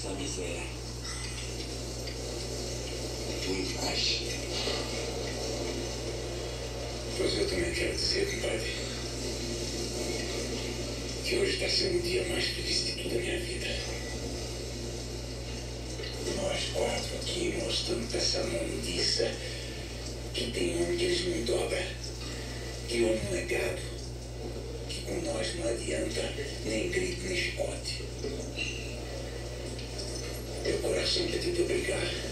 essa miséria. Muito mais. Pois eu também quero dizer, compadre, que hoje está sendo o dia mais feliz de toda a minha vida. Nós quatro aqui mostrando essa mundiça que tem um que eles não dobra, que homem não é gado, que com nós não adianta chicote. Meu coração pediu pra brigar.